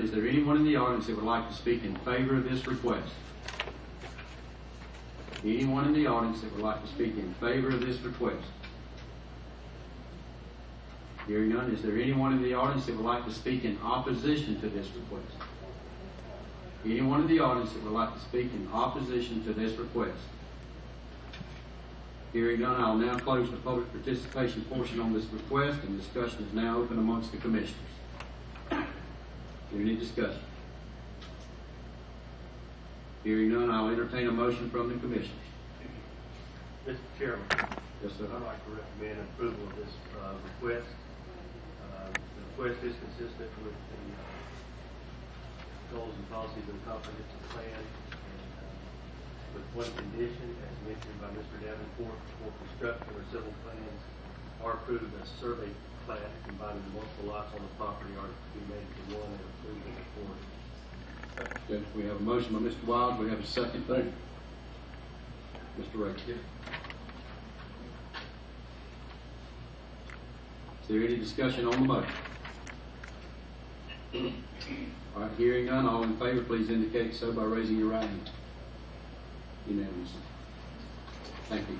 is there anyone in the audience that would like to speak in favor of this request? Anyone in the audience that would like to speak in favor of this request? Hearing none, is there anyone in the audience that would like to speak in opposition to this request? Anyone in the audience that would like to speak in opposition to this request? Hearing none, I'll now close the public participation portion on this request, and discussion is now open amongst the commissioners. Any discussion? Hearing none, I'll entertain a motion from the commissioners. Mr. Chairman, Yes, sir. I'd like to recommend approval of this uh, request. Uh, The request is consistent with the uh, goals and policies of the comprehensive plan, and uh, with one condition, as mentioned by Mr. Davenport, for construction or civil plans are approved as survey plat combining the multiple lots on the property are to be made to one and approved in accordance. Okay, we have a motion by Mr. Wild, we have a second. Mr. Ray. Is there any discussion on the motion? All right, hearing none, all in favor, please indicate so by raising your right hand. Unanimous. Thank you.